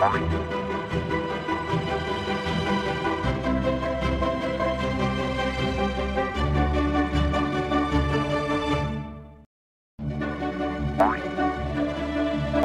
Bye.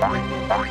Bye.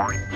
Bye.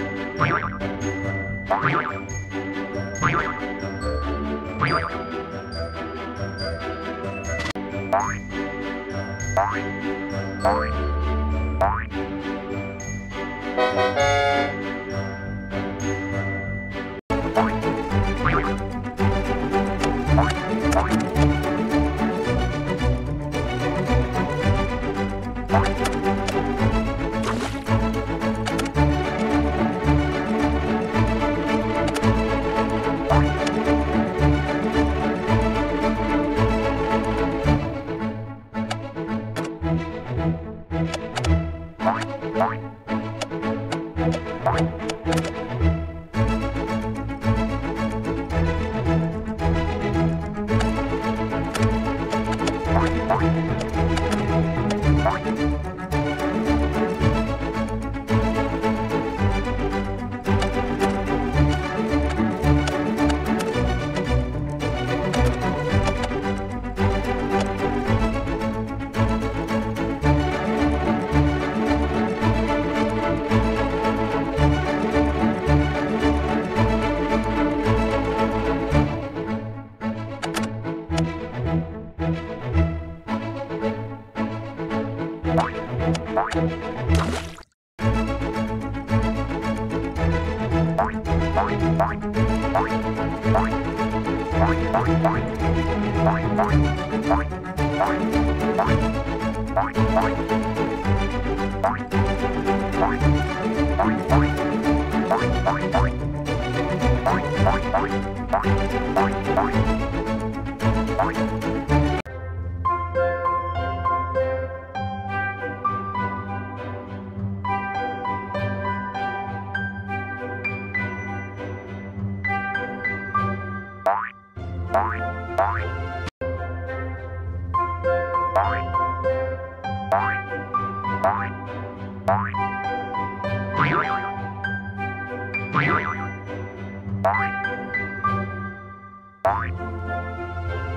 Bye.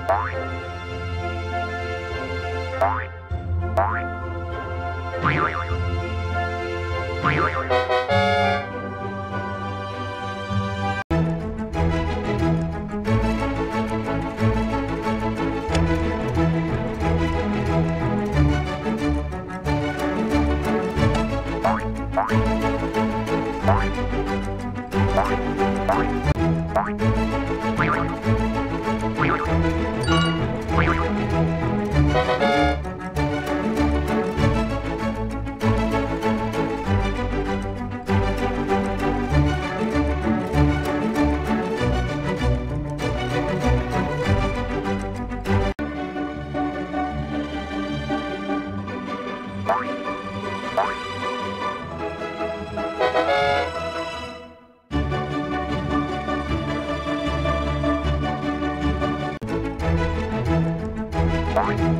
Bye. Bye. Bye.